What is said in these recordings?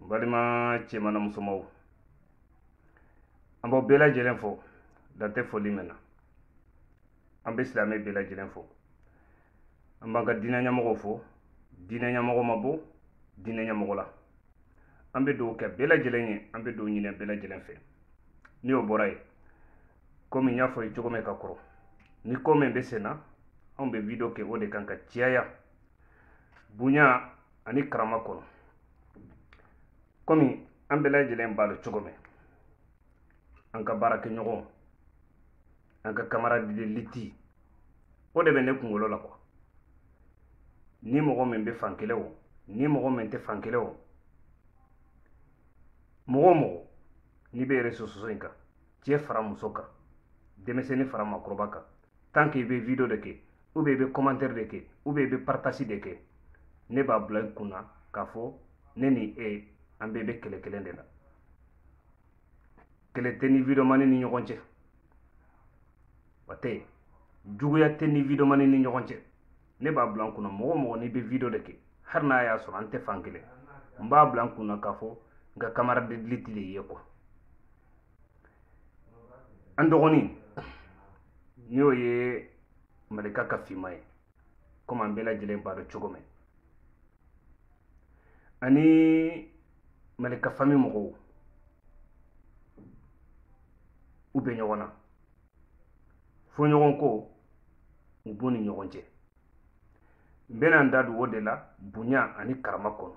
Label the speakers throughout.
Speaker 1: balima cɛmana musomaw an b'aw bɛɛ lajɛlen fɔ dan tɛ foli mɛn na an bɛ silamɛ bɛɛ lajɛlen fɔ an b'an ka diinɛ ɲɛmɔgɔw fɔ diinɛ ɲɛmɔgɔ ma bɔ diinɛ ɲɛmɔgɔ la an bɛ dugawu kɛ bɛɛ lajɛlen ye an bɛ dugawu ɲinɛ bɛɛ lajɛlen fɛ ni o bɔra ye komi n y'a fɔ ye cogo min ka kɔrɔ ni ko min bɛ sen na anw bɛ wideyo kɛ o de kan ka caya bonya ani karama kɔnɔ kɔmi an bɛɛ lajɛlen b'a dɔn cogo min an ka baarakɛɲɔgɔn an ka kamaradiliti o de bɛ ne kunkolo la kuwa ni mɔgɔ min bɛ fan kelen o ni mɔgɔ min tɛ fan kelen o mɔgɔ mɔgɔ n'i bɛ reso soso in kan cɛ fara muso kan denmisɛnnin fara makɔrɔba kan tant que i bɛ video de kɛ ou bien i bɛ commentaire de kɛ ou bien i bɛ partage de kɛ ne b'a bila i kun na k'a fɔ ne ni e an bɛɛ bɛ kɛlɛ kelen de la kɛlɛ tɛ ni videomani ni ɲɔgɔn cɛ o tɛ yen juguya tɛ ni videomani ni ɲɔgɔn cɛ ne b'a bila n kunna mɔgɔ o mɔgɔ n'i bɛ video de kɛ hali n'a y'a sɔrɔ an tɛ fan kelen n b'a bila n kunna k'a fɔ n ka kamaradidili tɛ le ye kuwa an dɔgɔnin n'o ye malika ka finma ye komi an bɛɛ lajɛlen b'a dɔn cogo min ani malika fami mɔgɔw u bɛ ɲɔgɔn na fo ɲɔgɔn ko u b'u ni ɲɔgɔn cɛ n bɛna n da don o de la bonya ani karama kɔnɔ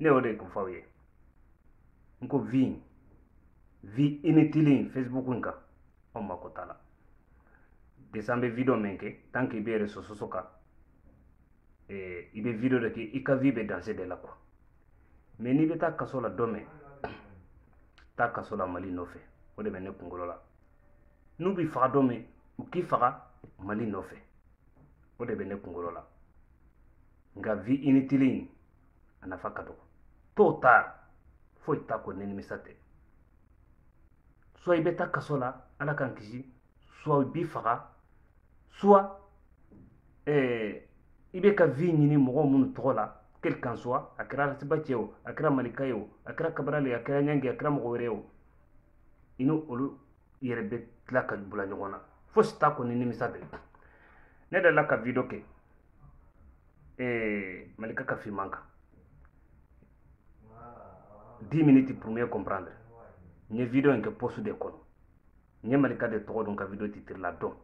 Speaker 1: ne y'o de kunfɔw ye n ko vi in vi inutile in facebook in kan anw mako t'a la desan bɛ video min kɛ tant que i bɛ reseau soso kan eh, i bɛ video de kɛ i ka vi bɛ danse de la quoi mais n'i bɛ taa kaso la dɔ mɛn taa kaso la mali nɔfɛ o de bɛ ne kunkolo la n'u b'i faga dɔ mɛn u k'i faga mali nɔfɛ o de bɛ ne kunkolo la nka vi initile in a nafa ka dɔgɔ t'o ta foyi t'a ko nimisa tɛ suwa i bɛ taa kaso la ala k'an kisi suwa i b'i faga suwa eh, i bɛ ka vi ɲini mɔgɔ minnu tɔgɔ la keli kan suwa a kɛra alasiba cɛ o a kɛra malika ye o a kɛra kabarali a kɛra ɲangi a kɛra mɔgɔ wɛrɛ ye o i ni olu i yɛrɛ bɛ tila ka bila ɲɔgɔn na fosi t'a kɔni nimisa bɛ ne dala ka video kɛ ee malika ka fiman kan 10 minutes pour mieux comprendre n ye video in kɛ poste de kɔnɔ n ye malika de tɔgɔ dɔn ka video titre la dɔn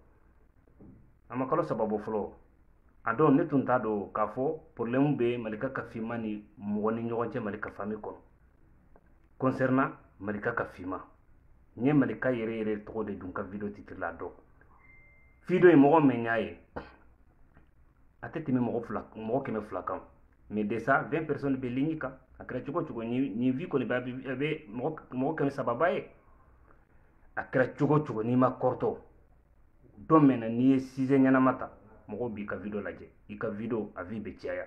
Speaker 1: a ma kalo saba bɔ fɔlɔ a dɔn ne tun t'a dɔn k'a fɔ problème bɛ malika ka fiman ni mɔgɔ ni ɲɔgɔn cɛ malika fami kɔnɔ concernant malika ka fima n ye malika yɛrɛ yɛrɛ tɔgɔ de dun ka video titre la dɔn video ye mɔgɔ mɛ y'a ye a tɛ tɛmɛ mɔgɔ fila mɔgɔ kɛmɛ fila kan mais de ça 20 personnes bɛ ligne kan a kɛra cogo cogo nin vie kɔni bɛ a bɛ mɔgɔ kɛmɛ sababa ye a kɛra cogo cogo n'i ma kɔrɔtɔ dɔ mɛnna n'i ye size ɲɛnama ta mɔgɔw b'i ka video lajɛ i ka video a vie bɛ caya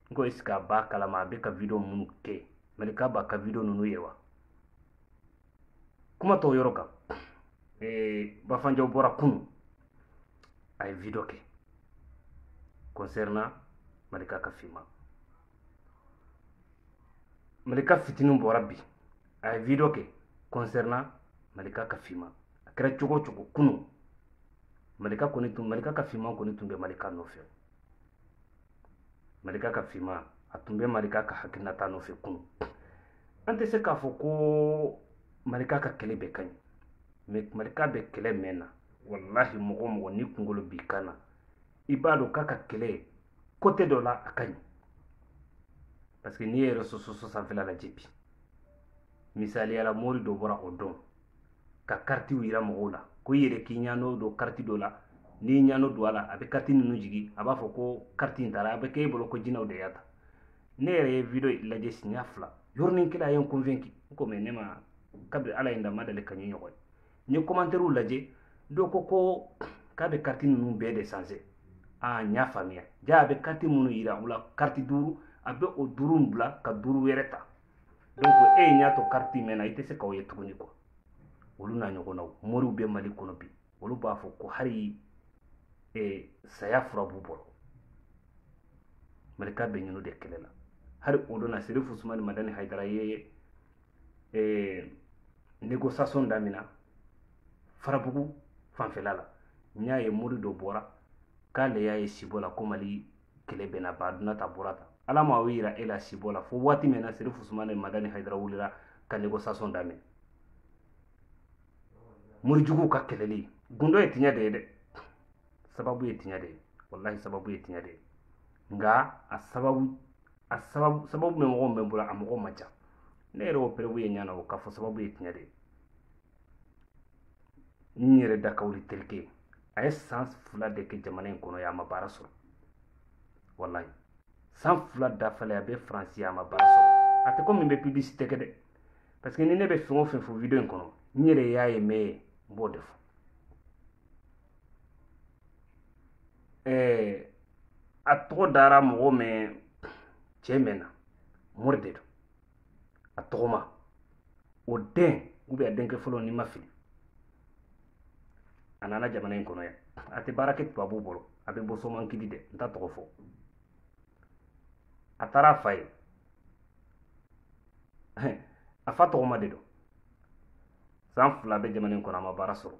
Speaker 1: n ko esike a b'a kalama a bɛ ka video minnu kɛ malika b'a ka video ninnu ye wa kuma tɔw yɔrɔ kan eh, bafanjɛw bɔra kunu a ye video kɛ concernant malika ka fima malika fitinin bɔra bi a ye video kɛ concernant malika ka fima a kɛra cogo cogo kunu malika kɔni tun malika ka fima kɔni tun bɛ malika nɔfɛ malika ka finma a tun bɛ malika ka hakilinata nɔfɛ kunu an tɛ se k'a fɔ ko malika ka kɛlɛ bɛ ka ɲi mɛ malika bɛ kɛlɛ mɛn na walahi mɔgɔ mɔgɔ ni kunkolo b'i kan na i b'a dɔn k'a ka kɛlɛ ye kote dɔ la a ka ɲi parce que n'i ye yɛrɛ sososo sanfɛla lajɛ bi misaliyala mori dɔ bɔra o dɔn ka karitiw yira mɔgɔw la ko i yɛrɛ k'i ɲan'o don kariti dɔ la n'i ɲano don a la a bɛ kariti ninnu jigi a b'a fɔ ko kariti in taara a bɛ k'e bolo ko jinɛw de y'a ta ne yɛrɛ ye video lajɛ siɲɛ fila yɔrɔnin kelen a ye n convaincu n ko mɛ ne ma kabiri ala ye n da ma deli ka ɲɛ ɲɔgɔn ye n ye commentaire lajɛ dɔ ko ko k'a bɛ kariti ninnu bɛɛ de sanse aa n y'a faamuya ja a bɛ kariti minnu yira o la kariti duuru a bɛ o duuru bila ka duuru wɛrɛ ta donc e ye ɲa to kariti mɛn na i tɛ se k'aw ye tuguni kuwa olu n'a ɲɔgɔnnaw moriw bɛ mali kɔnɔ bi olu b'a fɔ ko hali e, saya fura b'u bolo malika bɛ ɲinu de kɛlɛ la hali o donna serifu sumani madani hayidara ye e, négociation damina farabugu fanfɛla la n y'a ye mori dɔ bɔra k'ale y'a ye sibo la ko mali kɛlɛ bɛna ba duna ta bɔra ta ala ma o yira e la sibɔ la fo waati min na siri fusumani mada ni hayidara wulila ka negosasɔn daminɛ morijuguw ka kɛlɛli gundo ye tiɲɛ de ye dɛ sababu ye tiɲɛ de ye walahi sababu ye tiɲɛ de ye nka a sababu a sababu sababu bɛ mɔgɔw bɛ bolo a mɔgɔw ma ca ne yɛrɛ o perebu ye ɲana o k'a fɔ sababu ye tiɲɛ de ye n yɛrɛ dakawuli terike a ye san fila de kɛ jamana in kɔnɔ ye a ma baara sɔrɔ walayi san fila dafalen a bɛ faransi a ma baara sɔrɔ a tɛ komi n bɛ publicité kɛ dɛ parce que ni ne bɛ fɛn o fɛn fɔ video in kɔnɔ n yɛrɛ y'a ye mɛ ye n b'o de fɔ ɛɛ a tɔgɔ dara mɔgɔ mɛ cɛ mɛnna mori de don a tɔgɔma o den ubiyɛn a denkɛ fɔlɔ n'i ma fili a nana jamana in kɔnɔ yan a tɛ baara kɛ tubabuw bolo a bɛ bɔ somankili de n ta tɔgɔ fɔ a taara a fa ye a fa tɔgɔma de don san fila bɛ jamana in kɔnɔ a ma baara sɔrɔ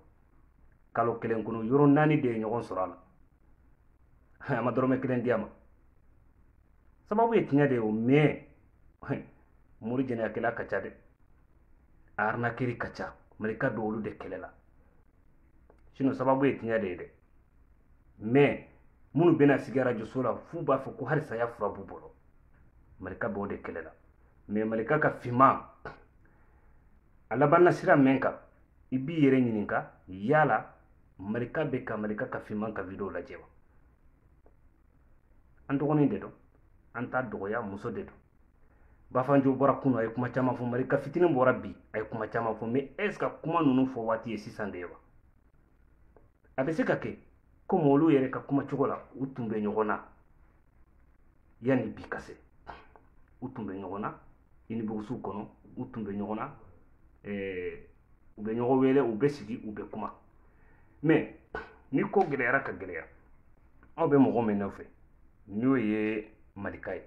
Speaker 1: kalo kelen kɔnɔ yɔrɔ naani de ye ɲɔgɔn sɔrɔ a la a ma dɔrɔmɛ kelen di a ma sababu ye tiɲɛ de ye o mɛ mori jɛnɛyakɛla ka ca dɛ a arnakiri ka ca malika don olu de kɛlɛ la sinɔ sababu ye tiɲɛ de ye dɛ mɛ minnu bɛna sigi arajoso la f'u b'a fɔ ko hali saya fura b'u bolo malika b'o de kɛlɛ la mɛ malika ka finman a labanna sira mɛn kan i b'i yɛrɛ ɲininka yala malika bɛ ka malika ka finman ka video lajɛ wa an dɔgɔnin de don an ta dɔgɔya muso de don bafanjo bɔra kunu a ye kuma caman fɔ mari ka fitini bɔra bi a ye kuma caman fɔ mais est ce que kuma ninnu fɔ waati ye sisan de ye wa a bɛ se ka kɛ komi olu yɛrɛ ka kuma cogo la u tun bɛ ɲɔgɔn na yanni bi ka se u tun bɛ ɲɔgɔn na inibugusiw kɔnɔ u tun bɛ ɲɔgɔn na eh, u bɛ ɲɔgɔn wele u bɛ sigi u bɛ kuma mais ni ko gɛlɛyara ka gɛlɛya aw bɛ mɔgɔ min nɔfɛ n'o ye malika ye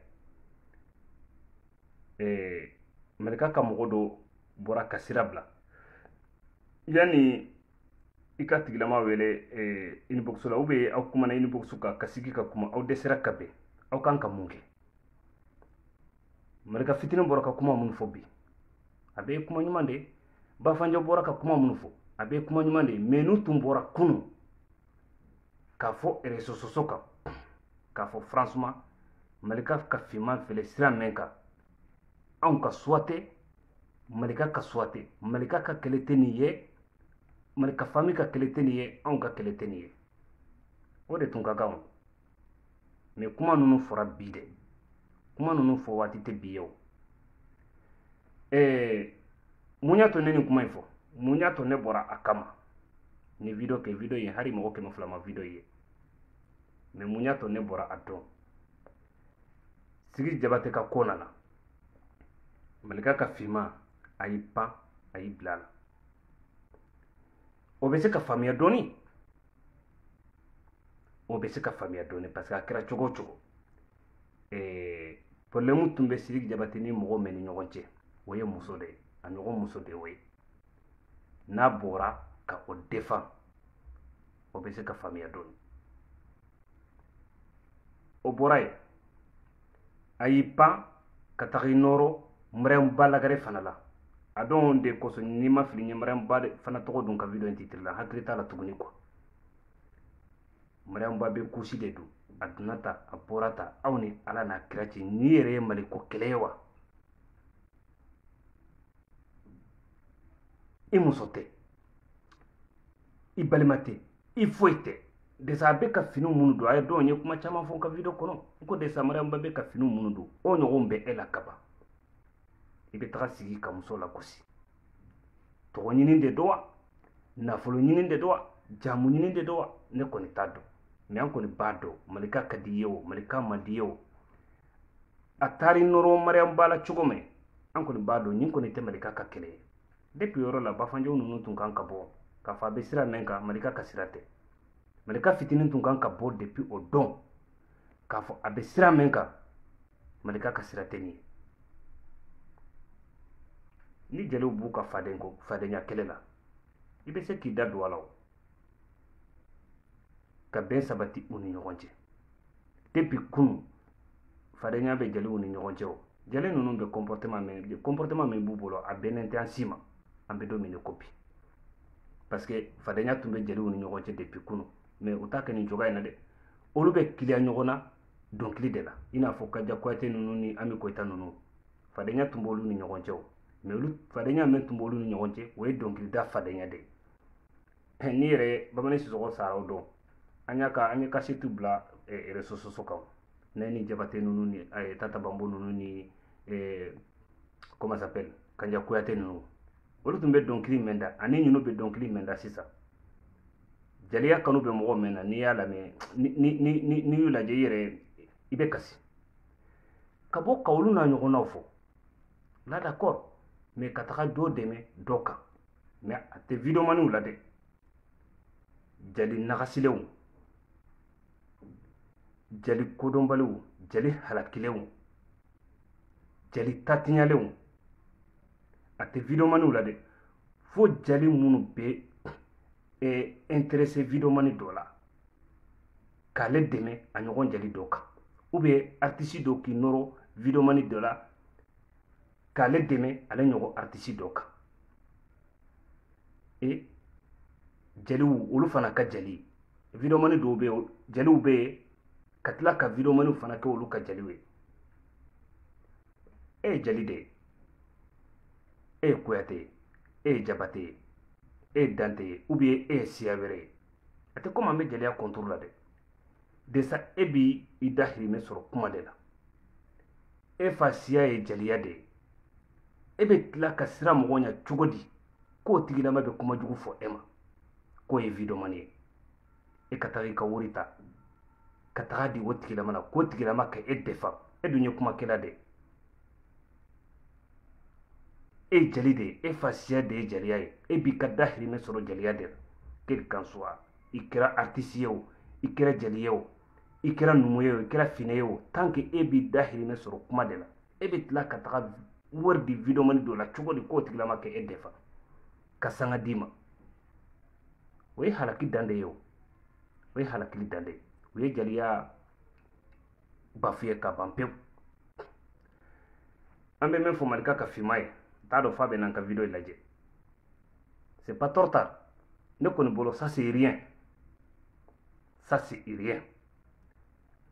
Speaker 1: eh, malika ka mɔgɔ dɔ bɔra ka sira bila yanni i ka tigilama wele eh, inbox la ubiyɛn aw kumana inbox kan ka sigi ka kuma aw dɛsɛra ka bɛn aw kan ka mun kɛ malika fitinin bɔra ka kuma minnu fɔ bi a bɛ kuma ɲuman de bafanjɔ bɔra ka kuma minnu fɔ a bɛ kuma ɲuman de mɛ n'u tun bɔra kunun k'a fɔ eresososo kan k'a fɔ fransuma malika ka finman fɛlɛ sira mɛn kan anw ka suwa tɛ malika ka suwa tɛ malika ka kɛlɛ tɛ nin ye malika fami ka kɛlɛ tɛ nin ye anw ka kɛlɛ tɛ nin ye o de tun ka kan o mɛ kuma ninnu fɔra bi dɛ kuma ninnu fɔ waati tɛ bi ye o eh, mun y'a to ne nin kuma in fɔ mun y'a to ne bɔra a kama ni video kɛ video ye hari mɔgɔ kɛmɛ fila ma video ye mɛ mun y'a to ne bɔra a dɔn sigi jabate ka ko nana malika ka finma a y'i pan a y'i bila a la o bɛ se ka faamuya dɔɔni o bɛ se ka faamuya dɔɔni parce que a kɛra cogo o cogo eh, pɔrɔlɛmu tun bɛ siriki jabate ni mɔgɔ mɛ ni ɲɔgɔn cɛ o ye muso de ye a ɲɔgɔn muso de o ye n'a bɔra ka o defan o bɛ se ka faamuya dɔɔni o bɔra yen a y'i pan ka taga i nɔrɔ mɛrɛnba lagare fana la a dɔn de kosɔn n'i ma fili ɲɛmɛrɛnba fana tɔgɔ dun ka video in titre la hakili t'a la tuguni kuwa mariyamu ba bɛ kusi de don a donna ta a bɔra ta aw ni ala n'a kira cɛ n'i yɛrɛ ye mali ko kɛlɛ ye wa i muso tɛ i balima tɛ i foyi tɛ desa a bɛ ka fini minnu don a ye dɔw ye kuma caman fɔ n ka video kɔnɔ n ko desa mariyamu ba bɛ ka fini minnu don o ɲɔgɔn bɛ e la kaban i bɛ taga sigi ka muso lagosi tɔgɔ ɲini de don wa nafolo ɲini de don wa jamu ɲini de don wa ne kɔni t'a dɔn mɛ an kɔni b'a dɔn malika ka di ye o malika man di ye o a taari nɔrɔ mariyamu b'a la cogo min an kɔni b'a dɔn nin kɔni tɛ malika ka kɛlɛ ye depuis yɔrɔ la bafanjɛw ninnu tun kan ka bɔ k'a fɔ a bɛ sira mɛn kan malika ka sira tɛ malika fitinin tun kan ka bɔ depuis o dɔn k'a fɔ a bɛ sira mɛn kan malika ka sira tɛ nin ye ni jeliw b'u ka faden ko fadenya kɛlɛ la i bɛ se k'i da don a la o ka bɛn sabati u ni ɲɔgɔn cɛ depi kunu fadenya bɛ jeliw ni ɲɔgɔn cɛ o jeli ninnu bɛ comportement min comportement min b'u bolo a bɛnnen tɛ an si ma an bɛ don min ko bi parce que fadenya tun bɛ jeliw ni ɲɔgɔn cɛ depi kunu mais u t'a kɛ nin cogoya in na dɛ olu bɛ kiliya ɲɔgɔn na dɔnkili de la i n'a fɔ kaja kuyate ninnu ni ami koyita ninnu fadenya tun b'olu ni ɲɔgɔn cɛ o mɛ olu fadenya min tun b'olu ni ɲɔgɔn cɛ o ye dɔnkilida fadenya de ye n'i yɛrɛ ye bamanan sisɔgɔ sara o dɔn an y'a ka an ye kasetiw bila resososo kan ne ni jabate ninnu ni tata bambo ninnu ni comment s'appelle kanja kuyate ninnu olu tun bɛ dɔnkili mɛn da ani ninnu bɛ dɔnkili mɛn da sisan jeliya kanu bɛ mɔgɔ mɛn na n'i y'a lamɛn n'i y'u lajɛ i yɛrɛ i bɛ kasi ka bɔ ka olu n'a ɲɔgɔnnaw fɔ la d'accord mais ka taga dɔ dɛmɛ dɔ kan mais a tɛ videomaniw la dɛ jali nagasilenw jali kodɔnbaliw jali halakilenw jali tatiɲalenw a tɛ videomaniw la dɛ fo jali minnu bɛ interese videomani dɔ la k'ale dɛmɛ a ɲɔgɔn jali dɔ kan u bɛ aritisi dɔ k'i nɔrɔ videomani dɔ la k'ale dɛmɛ ale ɲɔgɔn aritisi dɔ kan e jeliw olu fana ka jeli videomani dɔw bɛ yen jeliw bɛ yen ka tila ka videomaniw fana kɛ olu ka jeliw ye e ye jali de ye e ye kuyate ye e ye jabate ye e ye dante ye ubiyɛn e ye siya wɛrɛ ye a tɛ komi an bɛ jeliya kɔntoro la dɛ desa e bi i da hirimɛ sɔrɔ kuma de la e fa siya ye jeliya de ye e bɛ tila ka sira mɔgɔ ɲɛ cogo di k'o tigilama bɛ kuma jugu fɔ e ma k'o ye widomani ye e ka taga i ka wari ta ka taga di o tigilama na k'o tigilama ka e defa e dun ye kumakɛla de e jali de e fasiya de ye jaliya ye e b'i ka dahirimɛ sɔrɔ jaliya de la k'e kan suwa i kɛra aritisi ye o i kɛra jali ye o i kɛra numu ye o i kɛra fine ye o tant que e b'i dahirimɛ sɔrɔ kuma de la e bɛ tila ka taga wari di videomani dɔ la cogo di k'o tigilama kɛ e defa ka sanga d'i ma o ye halaki dan de ye o o ye halakili dan de ye o ye jaliya bafu ye ka ban pewu an bɛ min fɔ malika ka finma ye n t'a dɔn f'a bɛ n'an ka video lajɛ c'est pas trop tard ne kɔni bolo ça c'est rien ça c'est rien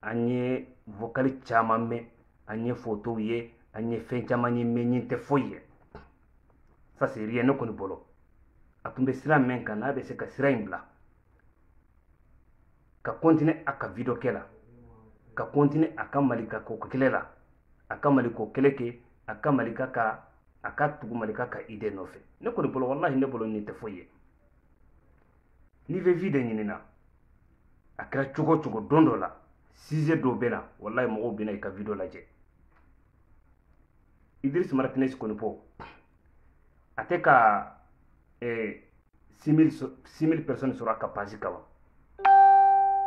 Speaker 1: an ye vocali caman mɛn an ye fotow ye an ye fɛn caman ye mɛ ɲin tɛ foyi ye ça c'est rien ne kɔni bolo a tun bɛ sira mɛn kan n'a bɛ se ka sira in bila ka continuer a ka video kɛ la ka continuer a ka mali ka ko kɛlɛ la a ka mali ko kɛlɛ kɛ a ka mali ka ka a ka tugu mali ka ka idée nɔfɛ ne kɔni bolo walahi ne bolo nin tɛ foyi ye n'i bɛ vie de ɲinina a kɛra cogo cogo don dɔ la size dɔw bɛ na walahi mɔgɔw bɛ na i ka video lajɛ idris martinez kɔni fɔ a tɛ ka eh, 6000 personnes sɔrɔ a ka pasi kama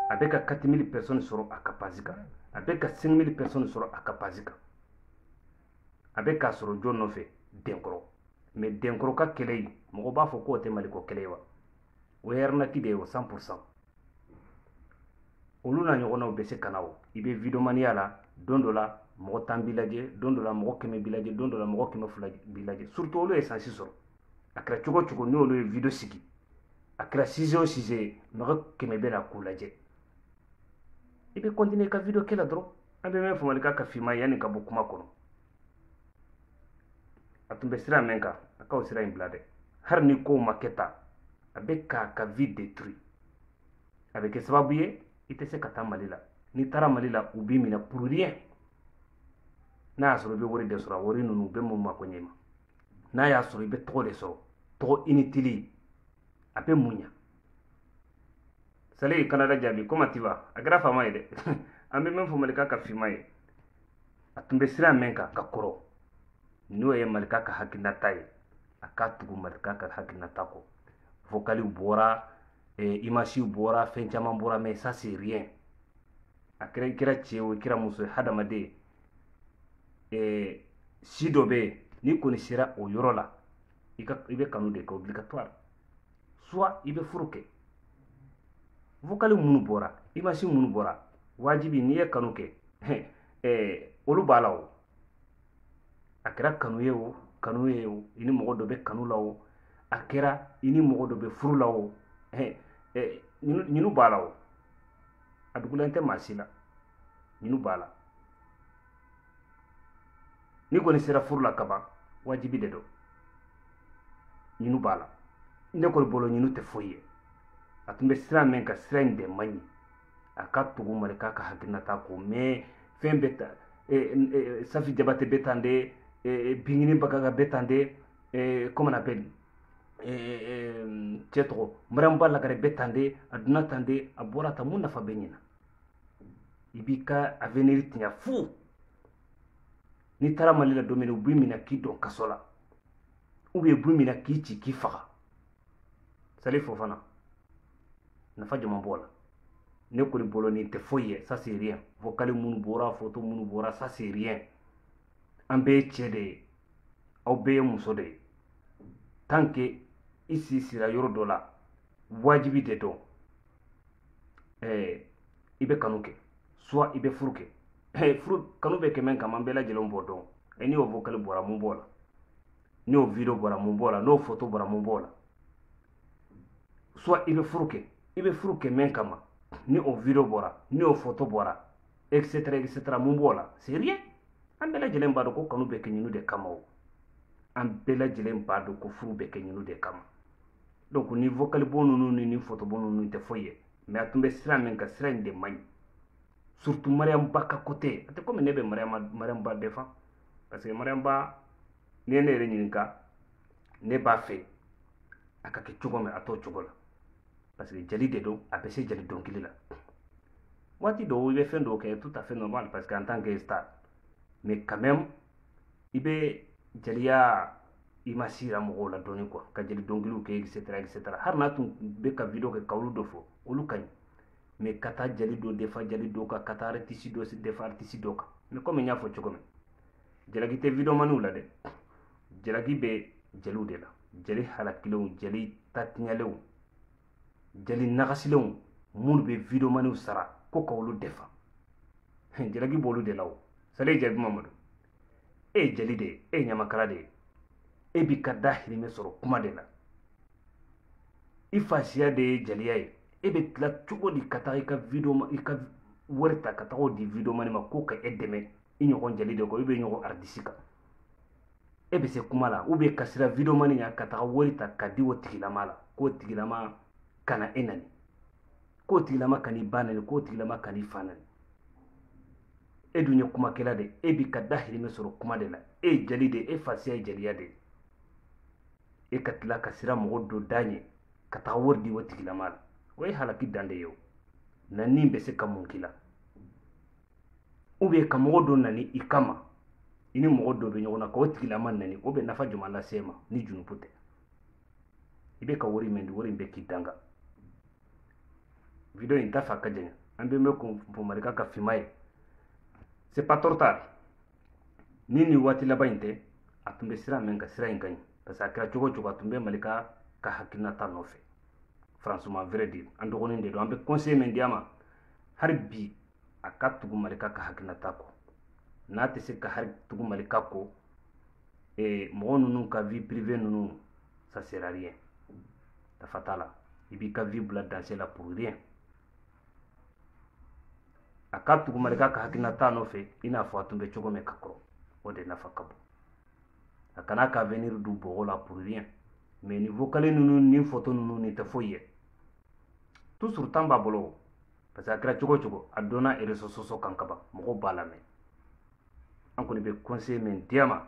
Speaker 1: a bɛ ka 4000 personnes sɔrɔ a ka pasi kan a bɛ ka 5000 personnes sɔrɔ a ka pasi kan a bɛ k'a sɔrɔ jɔn nɔfɛ denkɔrɔ mɛ denkɔrɔ ka kɛlɛ in mɔgɔ b'a fɔ k'o tɛ malikɔ kɛlɛ ye wa o ye arnaki de ye o 100 pourcent olu na ɲɔgɔnnaw bɛ se ka na o i bɛ vidomaniya la don dɔ la mɔgɔ tan b'i lajɛ don dɔ la mɔgɔ kɛmɛ b'i lajɛ don dɔ la mɔgɔ kɛmɛ fila b'i lajɛ surtout olu ye sansi sɔrɔ a kɛra cogo cogo n'olu ye video sigi a kɛra size o size ye mɔgɔ kɛmɛ bɛ na k'u lajɛ i bɛ continuer ka video kɛ la dɔrɔn an bɛ mɛn faamali ka ka fima yanni ka bɔ kuma kɔnɔ a tun bɛ sira mɛn kan a k'aw sira in bila dɛ hali ni kow ma kɛ ta a bɛ k'a ka vie détruit a bɛ kɛ sababu ye i tɛ se ka taa mali la n'i taara mali la u b'i minɛ pour rien n'a y'a sɔrɔ i bɛ wari de sɔrɔ a wari ninnu u bɛ mun mako ɲɛ ma n'a y'a sɔrɔ i bɛ tɔgɔ de sɔrɔ tɔgɔ inutile a bɛ mun ɲa sale ye kanada jaabi comment tu vas a kɛra faama ye dɛ an bɛ min fɔ malika ka finma ye a tun bɛ siran min kan ka kɔrɔ n'o ye malika ka hakilinata ye a k'a tugu malika ka hakilinata kɔ vokaliw bɔra eh, imasiw bɔra fɛn caman bɔra mɛ sa c'est rien a kɛra i kɛra cɛ o i kɛra muso ye hadamaden eh, si dɔ bɛ yen n'i kɔni sera o yɔrɔ la i ka i bɛ kanu de kɛ obligatoire soit i bɛ furu kɛ vokali minnu bɔra imasi minnu bɔra wajibi n'i ye kanu kɛ olu b'a la o a kɛra kanu ye o kanu ye o i ni mɔgɔ dɔ bɛ kanu la o a kɛra i ni mɔgɔ dɔ bɛ furu la o ɲinu b'a la o a dugulen tɛ maa si la ɲinu b'a la n'i kɔni sera furu la kaban wajibi de don ɲinu b'a la ne kɔni bolo ɲinu tɛ foyi ye a tun bɛ sira min ka sira in dɛmɛ man ɲi a ka tugu mali k'a ka hakilinata ko mɛ fɛn bɛ ta safi jabate bɛ tan de bingini bagaga bɛ tan de comment on appelle cɛ tɔgɔ mariyamu ba lagare bɛ tan de a donna tan de a bɔra tan mun nafa bɛ ɲin na i b'i ka avenir tiɲɛ fu n'i taara mali la don min u b'i minɛ k'i dɔn kaso la u bɛ b'i minɛ k'i ci k'i faga sali fofana nafa jama b'o la ne kɔni bolo nin tɛ foyi ye ça c'est rien vocal minnu bɔra photo minnu bɔra ça c'est rien an bɛɛ ye cɛ de ye aw bɛɛ ye muso de ye tant que i si sira yɔrɔ dɔ la wajibi de dɔn ɛɛ i bɛ kanu kɛ soit i bɛ furu kɛ furu kanu bɛ kɛ mɛ kama an bɛɛ lajɛlen b'o dɔn n'i y'o vocal bɔra mun b'o la n'o video bɔra mun b'o la n'o foto bɔra mun b'o la soit i bɛ furu kɛ i bɛ furu kɛ mɛn kama ni o video bɔra ni o foto bɔra etc etc mun b'o la c'est rien an bɛɛ lajɛlen b'a dɔn ko kanu bɛ kɛ ɲinu de kama o an bɛɛ lajɛlen b'a dɔn ko furu bɛ kɛ ɲinu de kama donc ni vocalibon ninnu ni ni fotobon ninnu tɛ foyi ye mais a tun bɛ sira min ka sira in de man ɲi surtout mariyamuba ka kote a tɛ komi ne bɛ mariyamuba defan parce que mariam ba n'i ye ne yɛrɛ ɲininka ne b'a fɛ a ka kɛ cogo min a t'o cogo la parce que jali de don a bɛ se jali dɔnkili la waati dɔw i bɛ fɛn dɔw kɛ tout à fait normal parce que en tant que star mais quand même i bɛ jaliya i ma sira mɔgɔw la dɔɔni quoi ka jeli dɔnkiliw kɛ etc etc hali n'a tun bɛ ka video kɛ ka olu dɔ fɔ olu ka ɲi mɛ ka taa jali dɔ defa jali dɔ kan ka taa aritisi dɔ defa aritisi dɔ kan mɛ kɔmi n y'a fɔ cogo min jalaki tɛ widomaniw la dɛ jalaki bɛ jeliw de la jeli halakilenw jeli tatiɲɛlenw jeli nagasilenw minnu bɛ widomaniw sara ko ka olu defa jalaki b'olu de la o sale ye jaabi mamadu e ye jeli de ye e ye ɲamakala de ye e b'i ka dahirimɛ sɔrɔ kuma de la i fasiya de ye jeliya ye e bɛ tila cogo di ka taga i ka video i ka wari ta ka taga o di video mani ma ko ka e dɛmɛ i ɲɔgɔn jeli de kɔ i bɛ ɲɔgɔn aridisi kan e bɛ se kuma la ubiyɛn ka sira video mani ɲa ka taga wari ta ka di o tigilama la k'o tigilama kana e nani k'o tigilama kan'i ba nani k'o tigilama kan'i fa nani e dun ye kumakɛla de e bi ka dahirimɛ sɔrɔ kuma de la e ye jeli de e fasiya ye jeliya de ye e ka tila ka sira mɔgɔ don da ɲɛ ka taga wari di o tigilama la o ye halaki dan de ye o nani bɛ se ka mun k'i la ubiyɛn ka mɔgɔ dɔ nani i kama i ni mɔgɔ dɔ bɛ ɲɔgɔn na ka o tigilama nani o bɛ nafa jumɛn lase e ma ni junupu tɛ i bɛ ka wari min di wari in bɛ k'i dan kan video in ta fa ka janya an bɛ mɛn kun marika ka fima ye c'est pas trop tard ni nin waati laban in tɛ a tun bɛ sira mɛn ka sira in ka ɲi parce que a kɛra cogo cogo a tun bɛ mali ka ka hakilinata nɔfɛ franchement vrai dire an dɔgɔnin de don an bɛ conseil min di a ma hari bi a ka tugu mali ka ka hakilinata kɔ n'a tɛ se ka hari tugu mali ka ko eh, mɔgɔ ninnu ka vie privée ninnu ça sera rien nafa t'a la i b'i ka vie bila danse la pour rien a ka tugumari k'a ka hakilina t'a nɔfɛ i n'a fɔ a tun bɛ cogo min ka kɔrɔ o de nafa ka bon a kana ka avenir du bɔgɔ la pour rien mais ni vocale ninnu ni foto ninnu nin tɛ foyi ye toujours tan b'a bolo o parce que a kɛra cogo cogo a donna réseau soso kan kaban mɔgɔw b'a lamɛn an kɔni bɛ conseil min di ma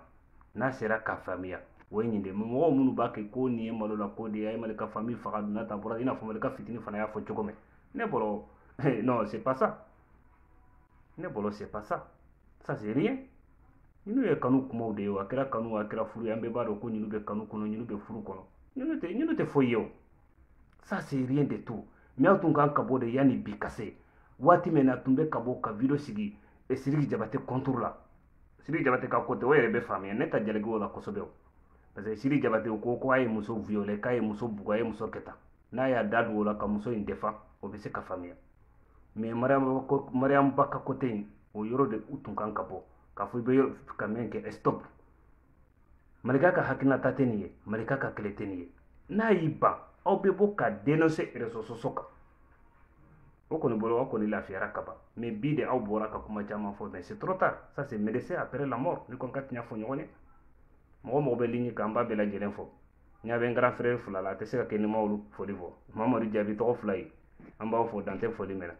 Speaker 1: n'a sera ka faamuya o ye nin de mɔgɔw minnu b'a kɛ ko nin ye malo la ko de ye a ye mali ka fami faga donna ta bɔra i n'a fɔ mali ka fitini fana y'a fɔ cogo min ne bolo non c'est pas ça ne bolo c'est pas ça ça c'est rien ninnu ye kanu kumaw de ye a kɛra kanu a kɛra furu ye an bɛɛ b'a dɔn ko ninnu bɛ kanu kɔnɔ ninnu bɛ furu kɔnɔ ninnu tɛ ninnu tɛ foyi ye o ça c'est rien de tout mɛ aw tun kan ka bɔ de yanni bi ka se waati min na tun bɛ ka bɔ ka video sigi e siriki jabate contour la siriki jabate ka kote o yɛrɛ bɛ faamuya ne ta jalaki o la kosɛbɛ o parce que siriki jabate o ko ko a ye muso viole k'a ye muso bugu a ye muso kɛta n'a y'a da don o la ka muso in defa o bɛ se ka faamuya mɛ mariyamuba ka kote in o yɔrɔ de u tun kan ka bɔ k'a fɔ i bɛ ka min kɛ stop malika ka hakilinata tɛ nin ye malika ka kɛlɛ tɛ nin ye n'a y'i ban aw bɛ bɔ ka denonse rezo soso kan o kɔni bolo aw kɔni lafiyara kaban mɛ bi de aw bɔra ka kuma caman fɔ mɛ c'est trop tard ça c'est médecin après la mort ni kɔni ka tiɲɛ fɔ ɲɔgɔn ye mɔgɔ mɔgɔ bɛ ligne kan n b'a bɛɛ lajɛlen fɔ n y'a bɛ n grand frère fila la a tɛ se ka kɛ ni ma olu foli fɔ mamadu jaabi tɔgɔ fila ye an b'aw fɔ dantɛ foli mɛn na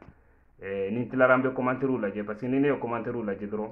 Speaker 1: ni n tilara an bɛ commentaire lajɛ parce que ni ne ye commentaire lajɛ dɔrɔn